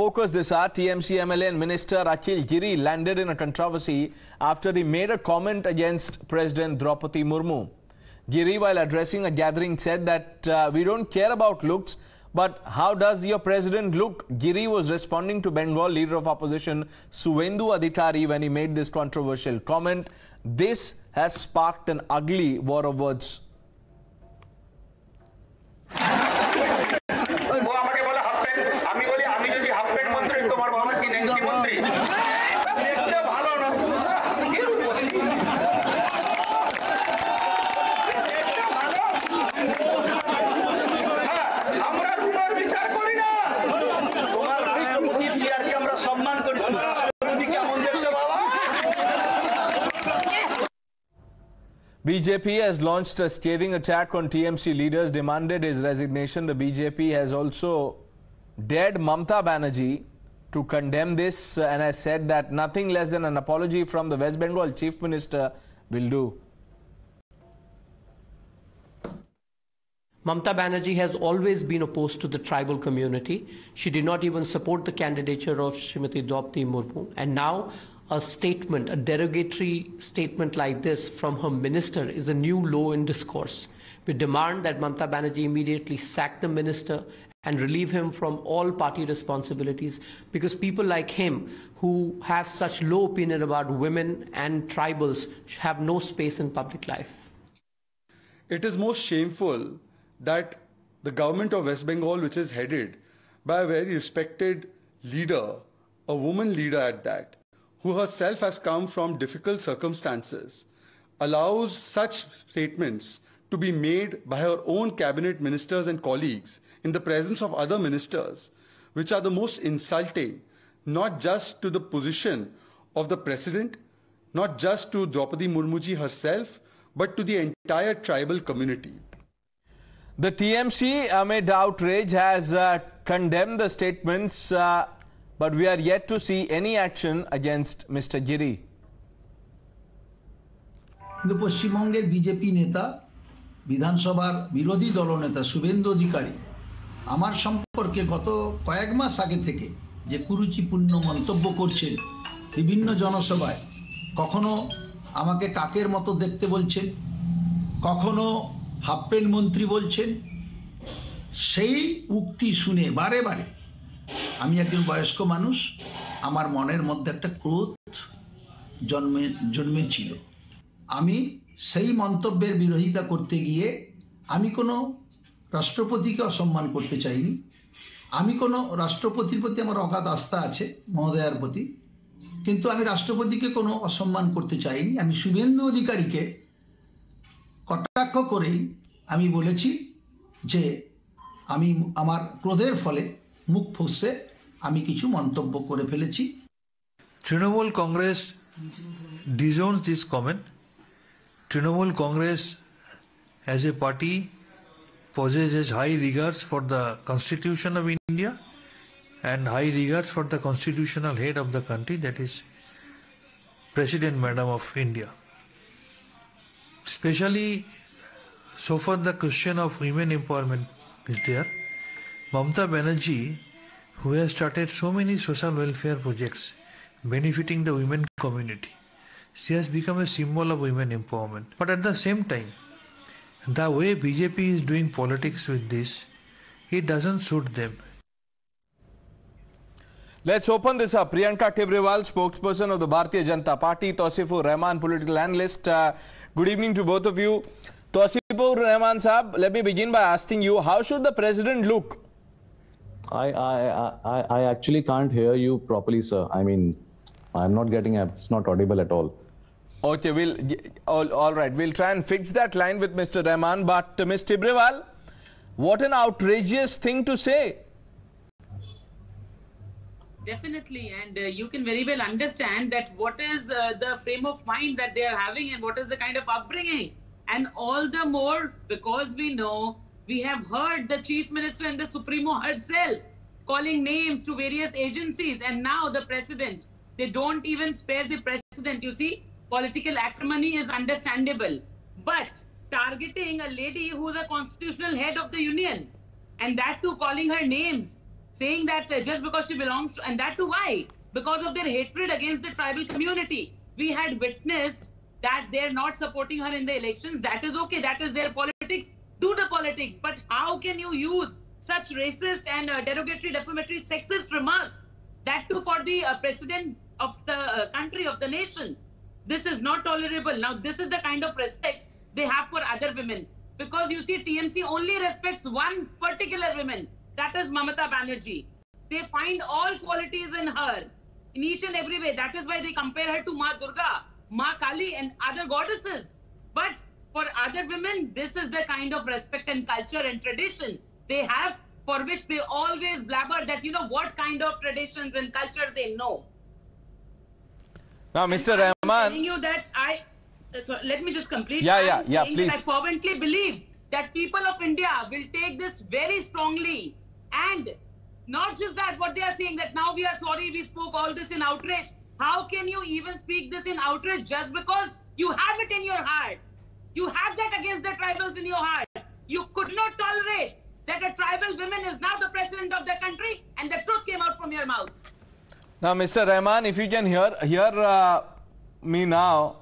focus this hour, TMC MLA and Minister Akhil Giri landed in a controversy after he made a comment against President Draupadi Murmu. Giri, while addressing a gathering, said that uh, we don't care about looks, but how does your president look? Giri was responding to Bengal leader of opposition Suvendu Adhikari when he made this controversial comment. This has sparked an ugly war of words. BJP has launched a scathing attack on TMC leaders, demanded his resignation. The BJP has also dared Mamta Banerjee to condemn this and has said that nothing less than an apology from the West Bengal Chief Minister will do. Mamta Banerjee has always been opposed to the tribal community. She did not even support the candidature of Srimati Draupadi Murmu. And now a statement, a derogatory statement like this from her minister is a new low in discourse. We demand that Mamta Banerjee immediately sack the minister and relieve him from all party responsibilities because people like him who have such low opinion about women and tribals have no space in public life. It is most shameful that the government of West Bengal, which is headed by a very respected leader, a woman leader at that, who herself has come from difficult circumstances, allows such statements to be made by her own cabinet ministers and colleagues in the presence of other ministers, which are the most insulting, not just to the position of the president, not just to Draupadi Murmuji herself, but to the entire tribal community. The TMC, amid outrage, has uh, condemned the statements, uh, but we are yet to see any action against Mr. Giri. কিন্তু পশ্চিমবঙ্গের BJP নেতা, বিধানসভার বিরোধী দলনেতা শুভেন্দু অধিকারী, আমার সম্পর্কে গত কয়েক মাস আগে থেকে যে কুরুচিপূর্ণ মন্তব্য করছেন বিভিন্ন জনসভায়, কখনো আমাকে কাকের মতো দেখতে বলছেন, কখনো হাফ প্যান্ট মন্ত্রী বলছেন, সেই উক্তি শুনে বারে বারে আমি একজন বয়স্ক মানুষ, আমার মনের মধ্যে একটা ক্রোধ জন্মে, জন্মেছিল। আমি সেই মন্তব্যের বিরোধিতা করতে গিয়ে আমি কোনো রাষ্ট্রপতিকে অসম্মান করতে চাইনি। আমি কোনো রাষ্ট্রপতির প্রতি আমার অগাধ আস্থা আছে, মহোদয়ার প্রতি। কিন্তু আমি রাষ্ট্রপতিকে কোনো অসম্মান করতে চাইনি। আমি শুভেন্দু অধিকারীকে কটাক্ষ করেই আমি বলেছি যে আমি আমার ক্রোধের ফলে মুখ ফসে আমি কিছু মন্তব্য করে ফেলেছি। Trinamool Congress disown this comment Trinamool Congress as a party possesses high regards for the constitution of India and high regards for the constitutional head of the country that is president madam of India specially so for the question of women empowerment is there Mamta Banerjee, who has started so many social welfare projects benefiting the women community, she has become a symbol of women empowerment. But at the same time, the way BJP is doing politics with this, it doesn't suit them. Let's open this up. Priyanka Tibrewal, spokesperson of the Bharatiya Janata Party, Tosifur Rahman, political analyst. Uh, good evening to both of you. Tosifur Rahman Saab, let me begin by asking you, how should the president look? I, I, I, I actually can't hear you properly, sir. I mean, I'm not getting, it. it's not audible at all. Okay, we'll, all, all right, we'll try and fix that line with Mr. Rahman. But uh, Ms. Tibrewal, what an outrageous thing to say. Definitely, and uh, you can very well understand that what is uh, the frame of mind that they are having and what is the kind of upbringing. And all the more because we know we have heard the Chief Minister and the Supremo herself calling names to various agencies, and now the President. They don't even spare the President. You see, political acrimony is understandable. But targeting a lady who's a constitutional head of the Union, and that too calling her names saying that uh, just because she belongs to, and that too why? Because of their hatred against the tribal community. We had witnessed that they're not supporting her in the elections. That is okay. That is their politics. Do the politics. But how can you use such racist and uh, derogatory, defamatory, sexist remarks? That too for the uh, president of the uh, country, of the nation. This is not tolerable. Now, this is the kind of respect they have for other women. Because you see, TMC only respects one particular woman, that is Mamata Banerjee. They find all qualities in her, in each and every way. That is why they compare her to Ma Durga, Ma Kali, and other goddesses. But for other women, this is the kind of respect and culture and tradition they have, for which they always blabber that, you know, what kind of traditions and culture they know. Now, Mr. Rahman, I'm telling you that I. Uh, so let me just complete. Yeah, yeah, yeah, please. I fervently believe that people of India will take this very strongly, and not just that. What they are saying that now we are sorry we spoke all this in outrage. How can you even speak this in outrage just because you have it in your heart? You have that against the tribals in your heart. You could not tolerate that a tribal woman is now the president of the country, and the truth came out from your mouth. now, Mr. Rahman, if you can hear hear uh, me now,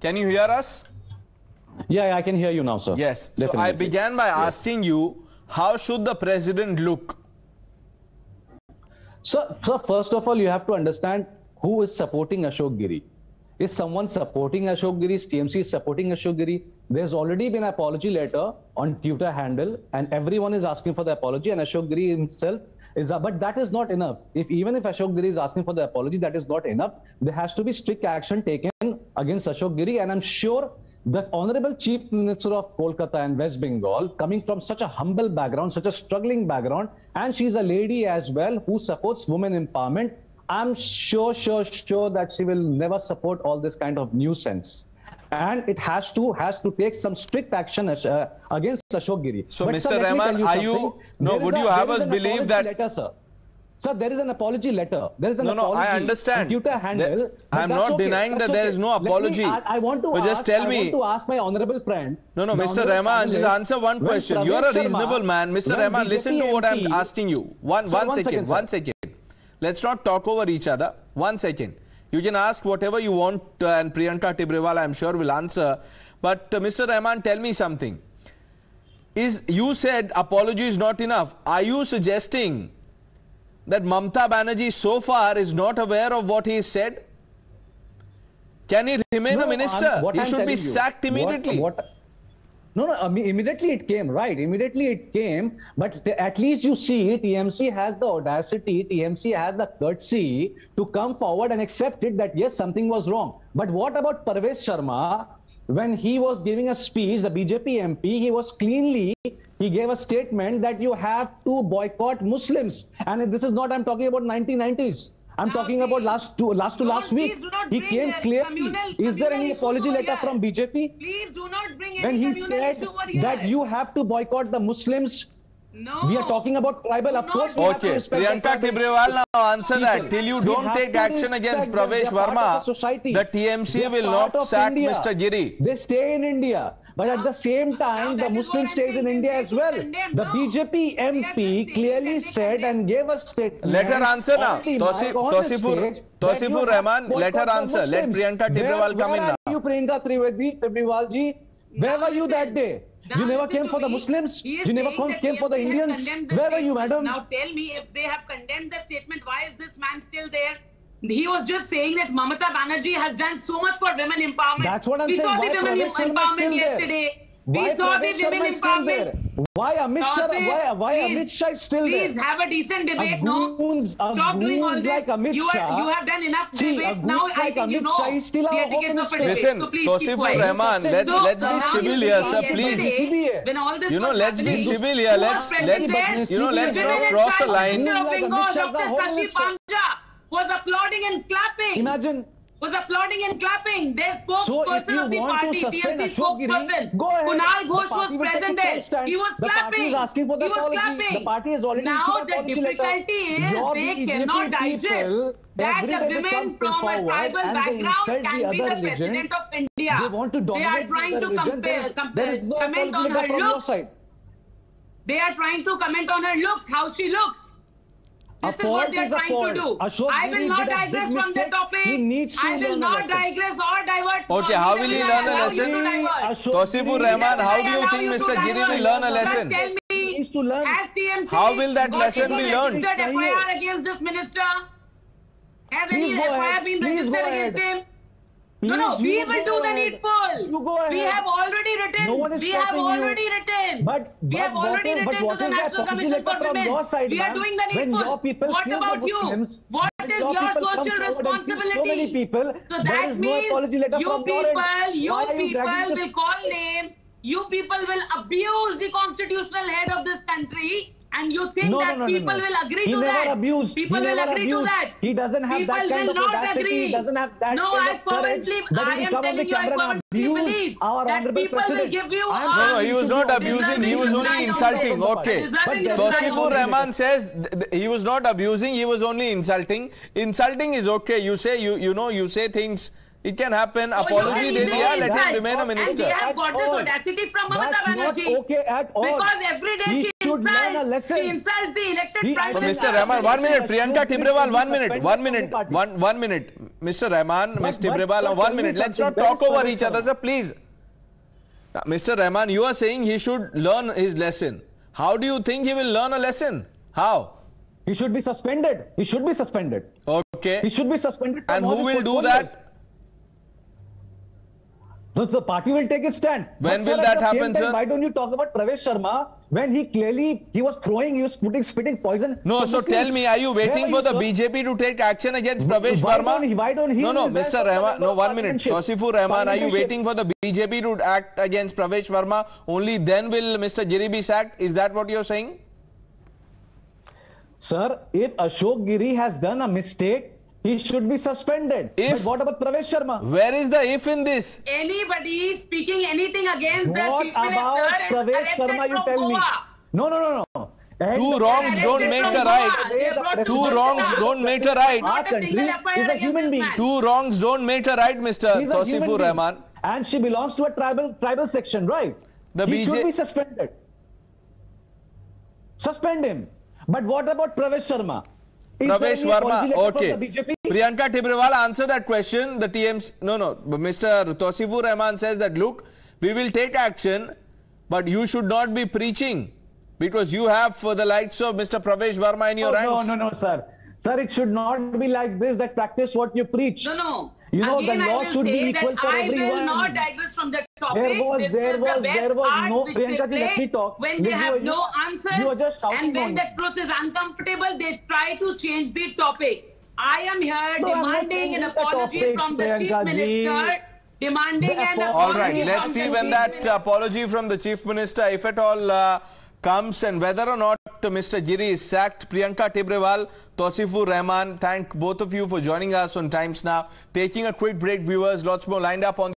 can you hear us? Yeah, yeah, I can hear you now, sir. Yes. Definitely. So I began by asking you, how should the president look? So, so first of all, you have to understand who is supporting Ashok Giri. Is someone supporting Ashok Giri? Is TMC supporting Ashok Giri? There's already been an apology letter on Twitter handle, and everyone is asking for the apology, and Ashok Giri himself is. But that is not enough. If even if Ashok Giri is asking for the apology, that is not enough. There has to be strict action taken against Ashok Giri, and I'm sure the Honorable Chief Minister of Kolkata and West Bengal, coming from such a humble background, such a struggling background, and she's a lady as well who supports women empowerment. I'm sure, sure, sure that she will never support all this kind of nuisance. And it has to has to take some strict action uh, against Ashok Giri. So, But, Mr. sir, Rahman, are you- no, There would a- you have there is us believe apology that- letter, sir? Sir, there is an apology letter. There is an No, no, apology. I understand. Twitter handle. That- I'm not okay. denying That's that there okay. is no Let me- apology. I, I want to But ask, just tell I me- want to ask my honorable friend. No, no, Mr. Rahman, just answer one question. You are a Sharma- reasonable man. Mr. Rahman, listen to what I'm asking you. One, one second, one second. Let's not talk over each other. One second. You can ask whatever you want, uh, and Priyanka Tibrewal, I'm sure, will answer. But uh, Mr. Rahman, tell me something. Is you said apology is not enough? Are you suggesting that Mamta Banerjee so far is not aware of what he said? Can he remain No, a I'm- minister? what he I'm should be you, sacked what- immediately. what- no, no, imme- immediately it came, right? Immediately it came, but at least you see TMC has the audacity, TMC has the courtesy to come forward and accept it that yes, something was wrong. But what about Parvez Sharma? When he was giving a speech, the BJP MP, he was cleanly, he gave a statement that you have to boycott Muslims. And this is not, I'm talking about 1990s. I'm Now, talking see, about last to last to last week. please do not He came a clearly. communal- Is there any apology letter here. from BJP? Please do not bring when any he communal said issue over here. that you have to boycott the Muslims. No. We are talking about tribal. Of course, we have to Okay, respect the Priyanka tribal Tibrewal now answer that. Till you We don't take action against that they are Pravesh Verma, the society. the TMC They will not of sack India. Mr. Giri. They stay in India. But at the same time, the Muslim what I'm stays in India as well. The no. BJP We are just MP clearly said and gave a statement. Let her answer now. on the Tosi- mic on the Tosifur- Tosifur Rahman, let her answer. Let Muslims. Priyanka Tibrewal Where- come where in are now. you, Priyanka Trivedi, Tibrewal ji? Where were you that day? Now You never came to for the. Muslims? You never saying came for the Indians? the Where were you, madam? Now tell me if they have condemned the statement, why is this man still there? He was just saying that Mamata Banerjee has done so much for women empowerment. That's what I'm we saying. saw Why the women Pravesh Sharma is empowerment yesterday. Why we saw the women is still there? empowerment. Why Amit Shah? Tausif, Why, why please- Amit Shah is still Please there? have a decent debate, A no? a Stop doing all this. like Amit you, are, you have done enough See, debates. goons Now I like think you know Shah is still the our etiquettes of a Home debate. Listen, so please keep quiet. Rahman, let's So, let's be civil you here, sir. Please, When all this you know, let's be civil here. Let's let's you know, let's not cross a line. Minister of Like Amit Bengal, Dr. Home Panja, was applauding and clapping. Imagine. was applauding and clapping. Their So spokesperson you of the party, TMC spokesperson. Kunal The Ghosh was present there. He was The party clapping. is the he was clapping. The party has already now the difficulty is Your they cannot digest people, that the women from a tribal background can the be the religion. president of India. They want to They are trying the to compare, is- compare, is no comment on her looks. They are trying to comment on her looks, how she looks. This is what they are is a trying to do. Ashok I will not did a big digress from the topic. He needs to I will not digress or divert. Okay, how will he learn a I allow you lesson? to Tosifur Rahman, how do you think Mr. Giri will learn a lesson? tell me, needs to learn. has TMC How will that lesson be learned? registered Please FIR against this minister? Has any Please go FIR been registered against him? No, no, we will do the ahead. needful. You go We have already written. No one is we have stopping you. already written. But, we have already is, written to the National Commission for Women. side, we are doing the needful. what about you? Muslims, What is your your social forward and kill responsibility? so many people, so that is no means you people, you Why are you people will call names. You people will abuse the constitutional head of this country. And you think No, no, that no, no, people no. will agree He to never that? abused. People He will never agree to that. He doesn't have people that kind will of not audacity. agree. He doesn't have that no, kind I of courage fervently, I am telling you, I camera and fervently believe our that honorable people will give you I am a No, no, he was not abusing, he was only insulting. Okay. Deserving to die Tosifur. Rahman says th- th- he was not abusing, he was only insulting. Insulting is okay. You say you you know you say things. It can happen. Oh, Apology you de diya. Let him remain a And we minister. have got this audacity from Mamata Banerjee. okay at all. Because every day He she should learn a insults, lesson. she insults the elected He- prime minister. Mr. Rahman, one minute. Ashok Priyanka Giri Tibrewal, one minute. One minute. One one minute. Mr. Rahman, Ms. But- but- Tibrewal, one minute. Let's not talk over each other, sir. Please. Mr. Rahman, you are saying he should learn his lesson. How do you think he will learn a lesson? How? He should be suspended. He should be suspended. Okay. He should be suspended. And who will do portfolios. that? So the party will take its stand. When But, will sir, that at the same happen, time, sir? Why don't you talk about Pravesh Sharma when he clearly he was throwing, he was putting, spitting poison? No, so tell me, are you waiting for the sir? BJP to take action against Why Pravesh don't he- why don't he no, no, Mr. Rahman, no, one minute. Tosifur Rahman, are you waiting for the BJP to act against Pravesh Verma? Only then will Mr. Giri be sacked? Is that what you're saying? Sir, if Ashok Giri has done a mistake, he should be suspended. If- but what about Pravesh Sharma? Where is the if in this? Anybody speaking anything against the chief minister about is Pravesh Sharma? You from tell me. No, no, no, no. And Two wrongs don't Arrested make a right. They are brought to Two wrongs don't make a right. Not Our a country is a human being. Two wrongs don't make a right, Mr. He's Tosifur. Rahman. And she belongs to a tribal tribal section, right? The he BJ should be suspended. Suspend him. But what about Pravesh Sharma? Is there Pravesh Verma, okay. From the BJP? Priyanka Tibrewal, answer that question. The TMs, no, no, Mr. Tosifur Rahman says that, look, we will take action, but you should not be preaching because you have for the likes of Mr. Pravesh Verma in your Oh, no, no, no, sir. Sir, it should not be like this that practice what you preach. No, no. You know, the Again, I law will should be say equal that for I will everyone. not digress from the topic. There was- this there is was- the best there was no- which Priyanka they ji, let play me talk. when You- they have you- no answers you are just shouting and when the truth is uncomfortable, they try to change the topic. I am here No, demanding an apology topic, from the chief Priyanka ji. minister. Demanding an apology All right, let's see when that minister. apology from the Chief Minister, if at all, uh, comes and whether or not Mr. Giri is sacked. Priyanka Tibrewal, Tosifur Rahman, thank both of you for joining us on Times Now. Taking a quick break, viewers, lots more lined up on